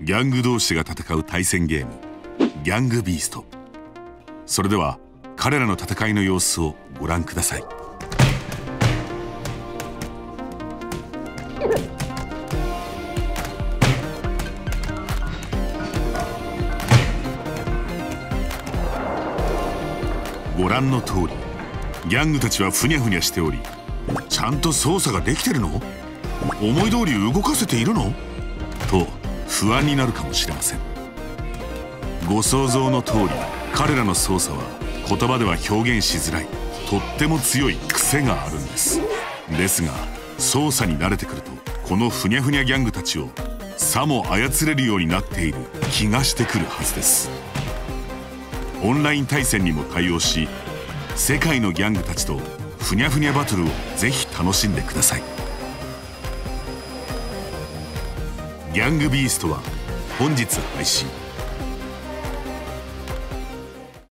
ギャング同士が戦う対戦ゲームギャングビースト。それでは彼らの戦いの様子をご覧ください。ご覧の通りギャングたちはふにゃふにゃしておりちゃんと操作ができてるの？思い通り動かせているの？と不安になるかもしれません。ご想像の通り彼らの操作は言葉では表現しづらいとっても強い癖があるんです。ですが操作に慣れてくるとこのふにゃふにゃギャングたちをさも操れるようになっている気がしてくるはずです。オンライン対戦にも対応し世界のギャングたちとふにゃふにゃバトルをぜひ楽しんでください。ギャングビーストは本日配信